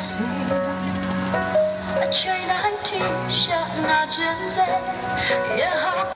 see. A train I teach at Najen's Yeah.